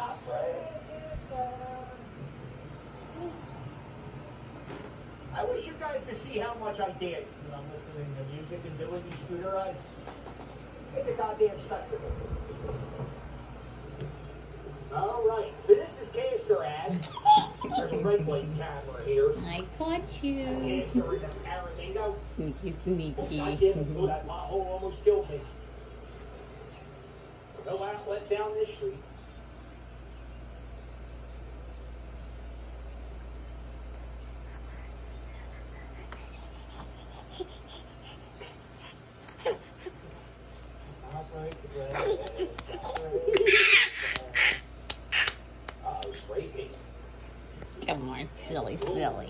I'm breaking down. I wish you guys could see how much I dance when I'm listening to music and doing these scooter rides. It's a goddamn spectacle. All right, so this is Canister ad. There's a red light camera here. I caught you. Canister in the Aramingo. Sneaky, Oh, sneaky. goddamn, oh, that pothole almost killed me. No outlet down this street. Come on, silly, silly.